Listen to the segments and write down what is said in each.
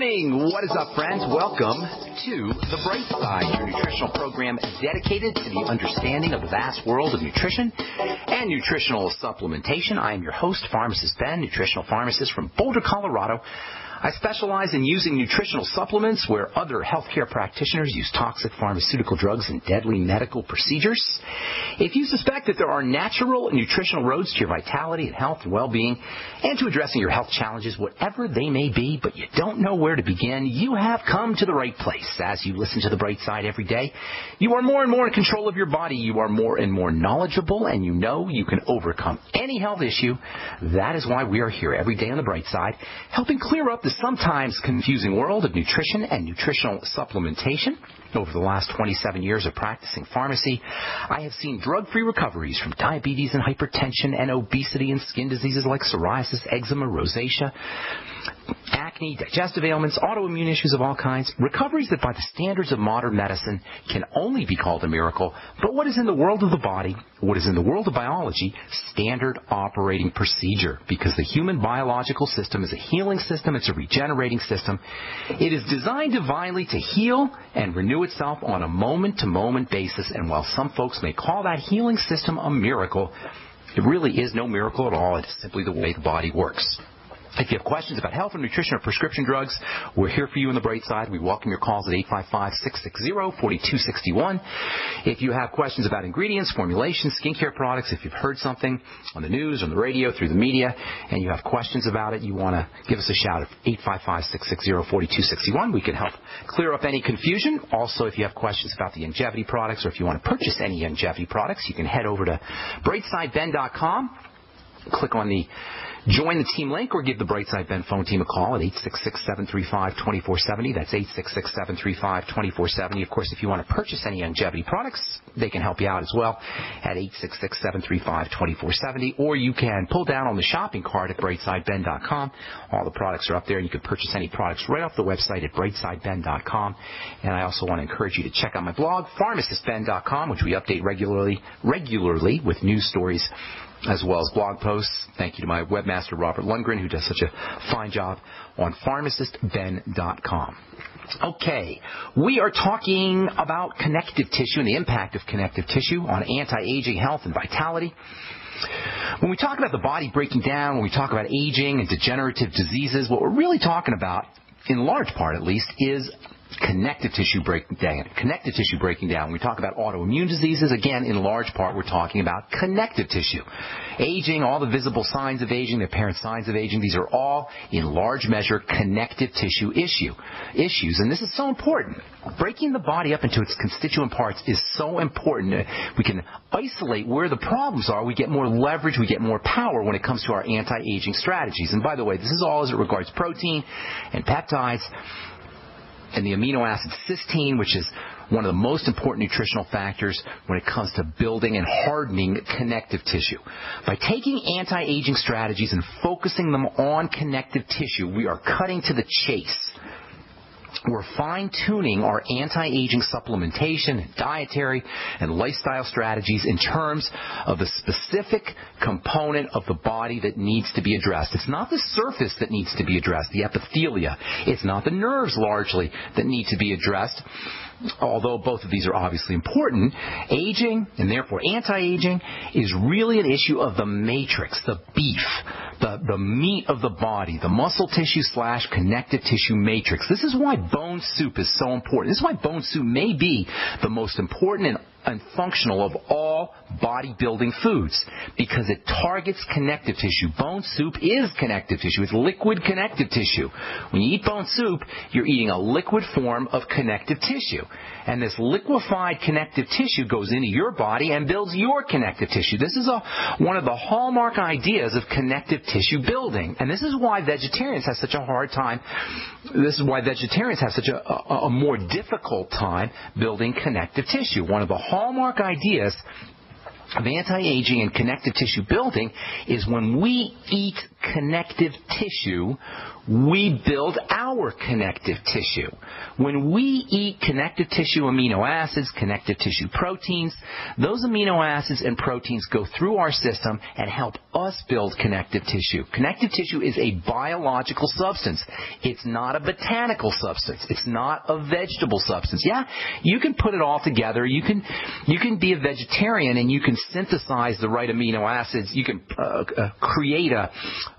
morning. What is up, friends? Welcome to The Bright Side, your nutritional program dedicated to the understanding of the vast world of nutrition and nutritional supplementation. I am your host, Pharmacist Ben, nutritional pharmacist from Boulder, Colorado. I specialize in using nutritional supplements where other healthcare practitioners use toxic pharmaceutical drugs and deadly medical procedures. If you suspect that there are natural nutritional roads to your vitality and health and well-being and to addressing your health challenges, whatever they may be, but you don't know where to begin, you have come to the right place. As you listen to the bright side every day, you are more and more in control of your body. You are more and more knowledgeable and you know you can overcome any health issue. That is why we are here every day on the bright side, helping clear up the the sometimes confusing world of nutrition and nutritional supplementation. Over the last 27 years of practicing pharmacy, I have seen drug-free recoveries from diabetes and hypertension and obesity and skin diseases like psoriasis, eczema, rosacea, acne, digestive ailments, autoimmune issues of all kinds, recoveries that by the standards of modern medicine can only be called a miracle, but what is in the world of the body, what is in the world of biology, standard operating procedure, because the human biological system is a healing system, it's a regenerating system. It is designed divinely to heal and renew itself on a moment-to-moment basis, and while some folks may call that healing system a miracle, it really is no miracle at all. It is simply the way the body works. If you have questions about health and nutrition or prescription drugs, we're here for you on the bright side. We welcome your calls at 855-660-4261. If you have questions about ingredients, formulations, skincare products, if you've heard something on the news, on the radio, through the media, and you have questions about it, you want to give us a shout at 855-660-4261. We can help clear up any confusion. Also, if you have questions about the Youngevity products or if you want to purchase any Youngevity products, you can head over to brightsideben.com, click on the Join the team link or give the Brightside Ben phone team a call at 866-735-2470. That's 866-735-2470. Of course, if you want to purchase any Youngevity products, they can help you out as well at 866-735-2470. Or you can pull down on the shopping cart at brightsideben.com. All the products are up there, and you can purchase any products right off the website at brightsideben.com. And I also want to encourage you to check out my blog, pharmacistben.com, which we update regularly, regularly with news stories as well as blog posts. Thank you to my webmaster, Robert Lundgren, who does such a fine job on pharmacistben.com. Okay, we are talking about connective tissue and the impact of connective tissue on anti-aging health and vitality. When we talk about the body breaking down, when we talk about aging and degenerative diseases, what we're really talking about, in large part at least, is connective tissue breaking down. Connective tissue breaking down. We talk about autoimmune diseases, again, in large part, we're talking about connective tissue. Aging, all the visible signs of aging, the apparent signs of aging, these are all, in large measure, connective tissue issue issues. And this is so important. Breaking the body up into its constituent parts is so important. We can isolate where the problems are. We get more leverage. We get more power when it comes to our anti-aging strategies. And by the way, this is all as it regards protein and peptides and the amino acid cysteine, which is one of the most important nutritional factors when it comes to building and hardening connective tissue. By taking anti-aging strategies and focusing them on connective tissue, we are cutting to the chase we're fine tuning our anti aging supplementation, dietary, and lifestyle strategies in terms of the specific component of the body that needs to be addressed. It's not the surface that needs to be addressed, the epithelia. It's not the nerves largely that need to be addressed although both of these are obviously important, aging and therefore anti-aging is really an issue of the matrix, the beef, the, the meat of the body, the muscle tissue slash connective tissue matrix. This is why bone soup is so important. This is why bone soup may be the most important and and functional of all bodybuilding foods because it targets connective tissue. Bone soup is connective tissue. It's liquid connective tissue. When you eat bone soup, you're eating a liquid form of connective tissue. And this liquefied connective tissue goes into your body and builds your connective tissue. This is a, one of the hallmark ideas of connective tissue building. And this is why vegetarians have such a hard time. This is why vegetarians have such a, a, a more difficult time building connective tissue. One of the hallmark ideas of anti-aging and connective tissue building is when we eat connective tissue, we build our connective tissue. When we eat connective tissue amino acids, connective tissue proteins, those amino acids and proteins go through our system and help us build connective tissue. Connective tissue is a biological substance. It's not a botanical substance. It's not a vegetable substance. Yeah, you can put it all together. You can you can be a vegetarian and you can synthesize the right amino acids. You can uh, uh, create a,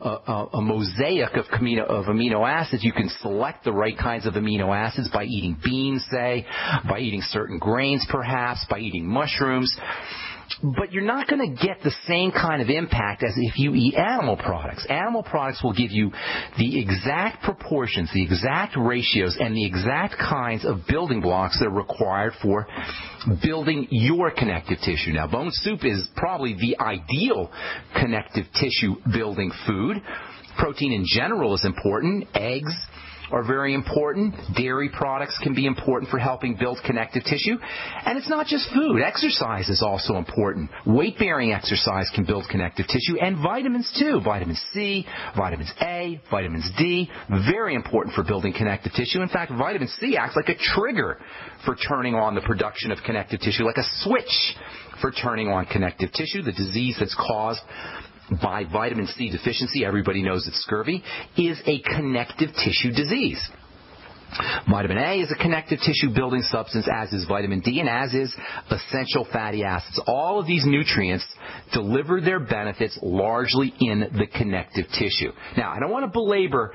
a, a mosaic of amino of amino acids, you can select the right kinds of amino acids by eating beans, say, by eating certain grains perhaps, by eating mushrooms but you're not going to get the same kind of impact as if you eat animal products. Animal products will give you the exact proportions, the exact ratios, and the exact kinds of building blocks that are required for building your connective tissue. Now, bone soup is probably the ideal connective tissue building food Protein in general is important. Eggs are very important. Dairy products can be important for helping build connective tissue. And it's not just food. Exercise is also important. Weight bearing exercise can build connective tissue and vitamins too. Vitamin C, vitamins A, vitamins D, very important for building connective tissue. In fact, vitamin C acts like a trigger for turning on the production of connective tissue, like a switch for turning on connective tissue, the disease that's caused by vitamin C deficiency, everybody knows it's scurvy, is a connective tissue disease. Vitamin A is a connective tissue building substance, as is vitamin D, and as is essential fatty acids. All of these nutrients deliver their benefits largely in the connective tissue. Now, I don't want to belabor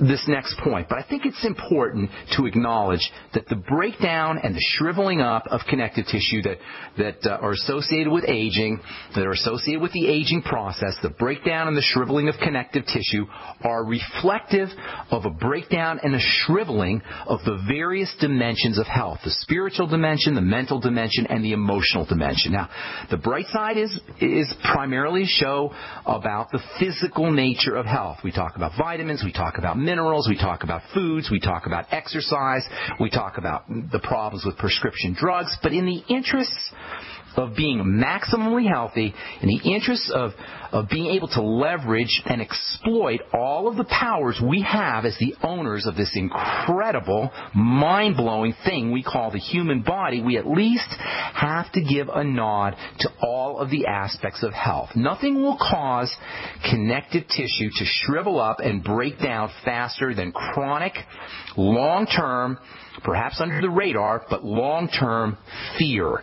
this next point, but I think it's important to acknowledge that the breakdown and the shriveling up of connective tissue that, that uh, are associated with aging, that are associated with the aging process, the breakdown and the shriveling of connective tissue are reflective of a breakdown and a shriveling of the various dimensions of health, the spiritual dimension, the mental dimension, and the emotional dimension. Now, the bright side is, is primarily a show about the physical nature of health. We talk about vitamins, we talk about minerals, we talk about foods, we talk about exercise, we talk about the problems with prescription drugs, but in the interests of being maximally healthy, in the interest of, of being able to leverage and exploit all of the powers we have as the owners of this incredible, mind blowing thing we call the human body, we at least have to give a nod to all of the aspects of health. Nothing will cause connective tissue to shrivel up and break down faster than chronic, long term, perhaps under the radar, but long term fear.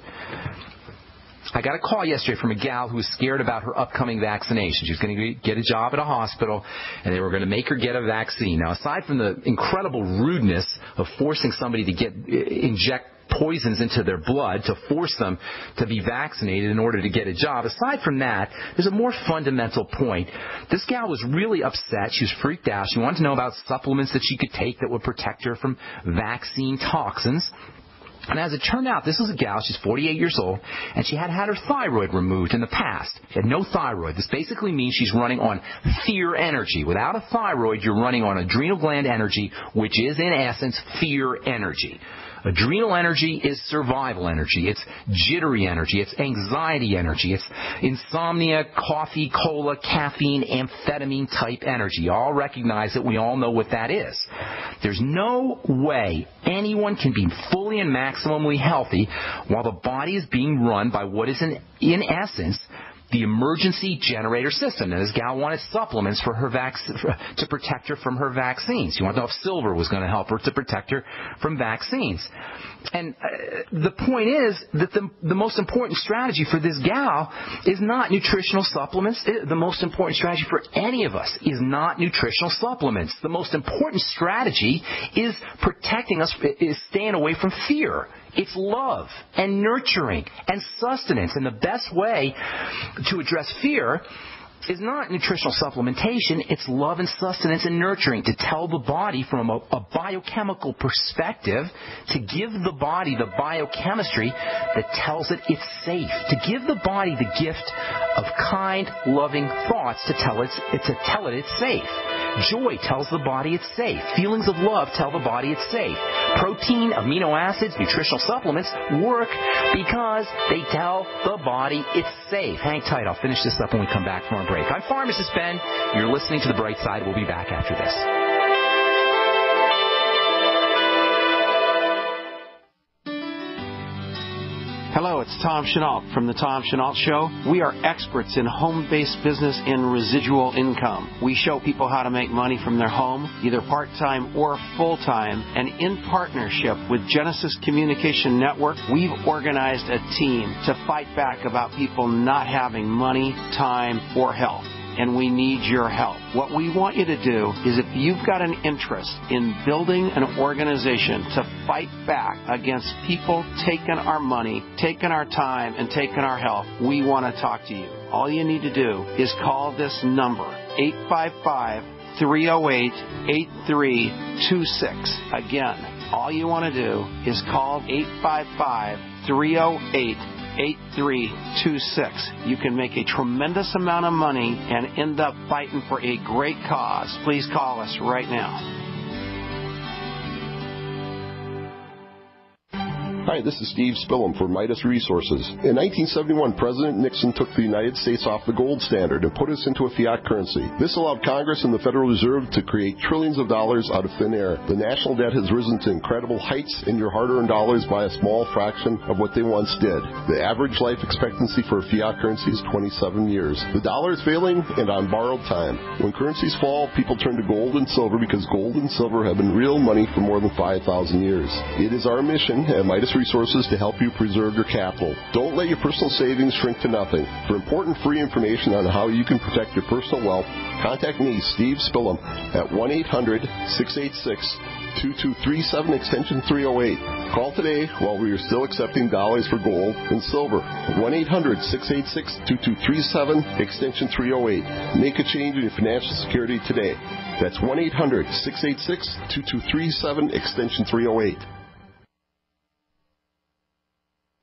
I got a call yesterday from a gal who was scared about her upcoming vaccination. She was going to get a job at a hospital, and they were going to make her get a vaccine. Now, aside from the incredible rudeness of forcing somebody to get inject poisons into their blood to force them to be vaccinated in order to get a job. Aside from that, there's a more fundamental point. This gal was really upset. She was freaked out. She wanted to know about supplements that she could take that would protect her from vaccine toxins. And as it turned out, this was a gal, she's 48 years old, and she had had her thyroid removed in the past. She had no thyroid. This basically means she's running on fear energy. Without a thyroid, you're running on adrenal gland energy, which is in essence fear energy. Adrenal energy is survival energy. It's jittery energy. It's anxiety energy. It's insomnia, coffee, cola, caffeine, amphetamine type energy. You all recognize it. We all know what that is. There's no way anyone can be fully and maximally healthy while the body is being run by what is in, in essence the emergency generator system. And this gal wanted supplements for her vac- to protect her from her vaccines. She wanted to know if silver was going to help her to protect her from vaccines. And uh, the point is that the, the most important strategy for this gal is not nutritional supplements. The most important strategy for any of us is not nutritional supplements. The most important strategy is protecting us, is staying away from fear. It's love and nurturing and sustenance. And the best way to address fear is not nutritional supplementation, it's love and sustenance and nurturing to tell the body from a, a, biochemical perspective, to give the body the biochemistry that tells it it's safe, to give the body the gift of kind, loving thoughts to tell it, to tell it it's safe. Joy tells the body it's safe. Feelings of love tell the body it's safe. Protein, amino acids, nutritional supplements work because they tell the body it's safe. Hang tight, I'll finish this up when we come back from our break break. I'm Pharmacist Ben. You're listening to The Bright Side. We'll be back after this. Hello, it's Tom Chenault from The Tom Chenault Show. We are experts in home based business and residual income. We show people how to make money from their home, either part time or full time, and in partnership with Genesis Communication Network, we've organized a team to fight back about people not having money, time, or health and we need your help. What we want you to do is if you've got an interest in building an organization to fight back against people taking our money, taking our time, and taking our health, we want to talk to you. All you need to do is call this number, 855 308 8326. Again, all you want to do is call 855 308 8326. You can make a tremendous amount of money and end up fighting for a great cause. Please call us right now. Hi, this is Steve Spillum for Midas Resources. In 1971, President Nixon took the United States off the gold standard and put us into a fiat currency. This allowed Congress and the Federal Reserve to create trillions of dollars out of thin air. The national debt has risen to incredible heights, and your hard-earned dollars buy a small fraction of what they once did. The average life expectancy for a fiat currency is 27 years. The dollar is failing and on borrowed time. When currencies fall, people turn to gold and silver because gold and silver have been real money for more than 5,000 years. It is our mission at Midas resources to help you preserve your capital. Don't let your personal savings shrink to nothing. For important free information on how you can protect your personal wealth, contact me, Steve Spillum, at 1 800 686 2237 extension 308. Call today while we are still accepting dollars for gold and silver. 1 800 686 2237 extension 308. Make a change in your financial security today. That's 1 800 686 2237 extension 308.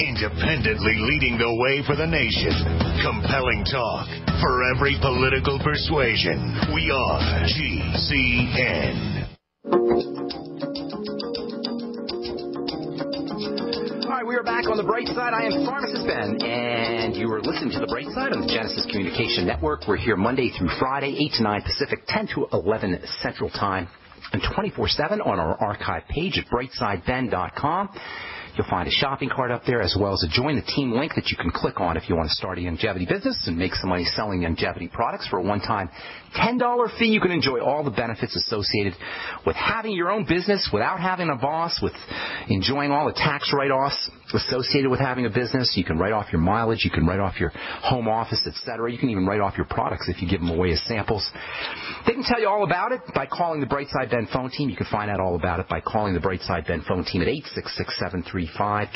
independently leading the way for the nation. Compelling talk for every political persuasion. We are GCN. All right, we are back on the bright side. I am Pharmacist Ben, and you are listening to the bright side on the Genesis Communication Network. We're here Monday through Friday, 8 to 9 Pacific, 10 to 11 Central Time, and 24 7 on our archive page at brightsideben.com. You'll find a shopping cart up there as well as a join the team link that you can click on if you want to start a Youngevity business and make some money selling Youngevity products for a one-time $10 fee. You can enjoy all the benefits associated with having your own business without having a boss, with enjoying all the tax write-offs associated with having a business. You can write off your mileage. You can write off your home office, etc. You can even write off your products if you give them away as samples. They can tell you all about it by calling the Brightside Ben phone team. You can find out all about it by calling the Brightside Ben phone team at 866 735